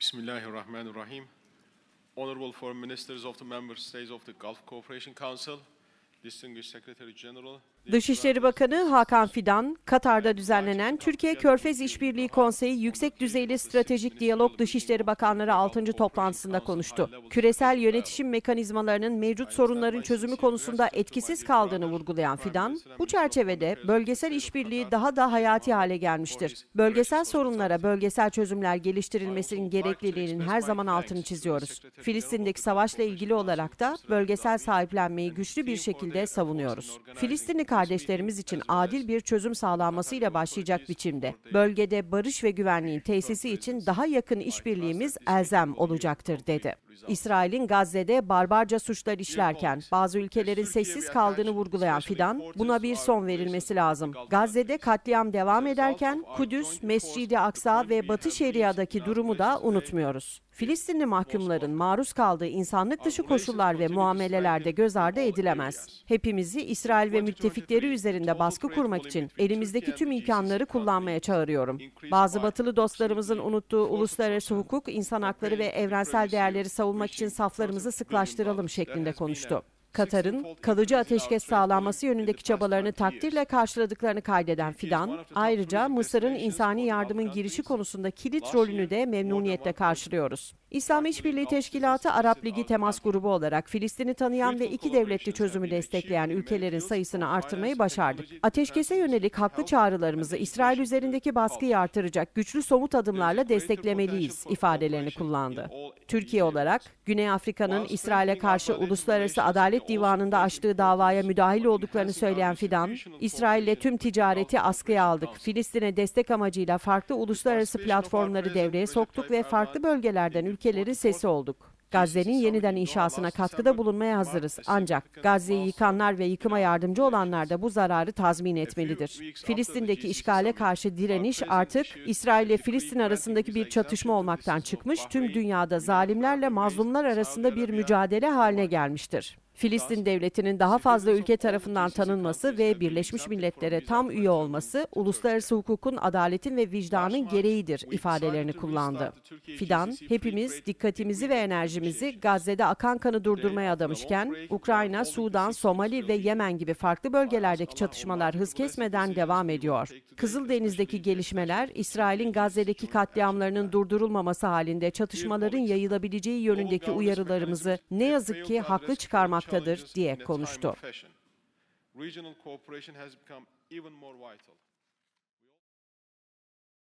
Bismillahirrahmanirrahim. Honorable Foreign Ministers of the Member States of the Gulf Cooperation Council, Distinguished Secretary General, Dışişleri Bakanı Hakan Fidan, Katar'da düzenlenen Türkiye Körfez İşbirliği Konseyi Yüksek Düzeyli Stratejik Diyalog Dışişleri Bakanları 6. toplantısında konuştu. Küresel yönetişim mekanizmalarının mevcut sorunların çözümü konusunda etkisiz kaldığını vurgulayan Fidan, bu çerçevede bölgesel işbirliği daha da hayati hale gelmiştir. Bölgesel sorunlara bölgesel çözümler geliştirilmesinin gerekliliğinin her zaman altını çiziyoruz. Filistin'deki savaşla ilgili olarak da bölgesel sahiplenmeyi güçlü bir şekilde savunuyoruz. Filistinli kardeşlerimiz için adil bir çözüm sağlanmasıyla başlayacak biçimde bölgede barış ve güvenliğin tesisi için daha yakın işbirliğimiz elzem olacaktır dedi. İsrail'in Gazze'de barbarca suçlar işlerken bazı ülkelerin sessiz kaldığını vurgulayan Fidan, buna bir son verilmesi lazım. Gazze'de katliam devam ederken Kudüs, Mescid-i Aksa ve Batı Şeria'daki durumu da unutmuyoruz. Filistinli mahkumların maruz kaldığı insanlık dışı koşullar ve muamelelerde göz ardı edilemez. Hepimizi İsrail ve müttefikleri üzerinde baskı kurmak için elimizdeki tüm imkanları kullanmaya çağırıyorum. Bazı batılı dostlarımızın unuttuğu uluslararası hukuk, insan hakları ve evrensel değerleri savunmak için saflarımızı sıklaştıralım şeklinde konuştu. Katar'ın kalıcı ateşkes sağlanması yönündeki çabalarını takdirle karşıladıklarını kaydeden Fidan, ayrıca Mısır'ın insani yardımın girişi konusunda kilit rolünü de memnuniyetle karşılıyoruz. İslam İşbirliği Teşkilatı Arap Ligi temas grubu olarak Filistin'i tanıyan ve iki devletli çözümü destekleyen ülkelerin sayısını artırmayı başardık. Ateşkese yönelik haklı çağrılarımızı İsrail üzerindeki baskıyı artıracak güçlü somut adımlarla desteklemeliyiz ifadelerini kullandı. Türkiye olarak Güney Afrika'nın İsrail'e karşı Uluslararası Adalet Divanı'nda açtığı davaya müdahil olduklarını söyleyen Fidan, İsrail'le tüm ticareti askıya aldık. Filistin'e destek amacıyla farklı uluslararası platformları devreye soktuk ve farklı bölgelerden ülkelerin sesi olduk. Gazze'nin yeniden inşasına katkıda bulunmaya hazırız. Ancak Gazze'yi yıkanlar ve yıkıma yardımcı olanlar da bu zararı tazmin etmelidir. Filistin'deki işgale karşı direniş artık İsrail ile Filistin arasındaki bir çatışma olmaktan çıkmış, tüm dünyada zalimlerle mazlumlar arasında bir mücadele haline gelmiştir. Filistin devletinin daha fazla ülke tarafından tanınması ve Birleşmiş Milletler'e tam üye olması uluslararası hukukun, adaletin ve vicdanın gereğidir ifadelerini kullandı. Fidan, hepimiz dikkatimizi ve enerjimizi Gazze'de akan kanı durdurmaya adamışken, Ukrayna, Sudan, Somali ve Yemen gibi farklı bölgelerdeki çatışmalar hız kesmeden devam ediyor. Kızıldeniz'deki gelişmeler, İsrail'in Gazze'deki katliamlarının durdurulmaması halinde çatışmaların yayılabileceği yönündeki uyarılarımızı ne yazık ki haklı çıkarmaktadır diye konuştu.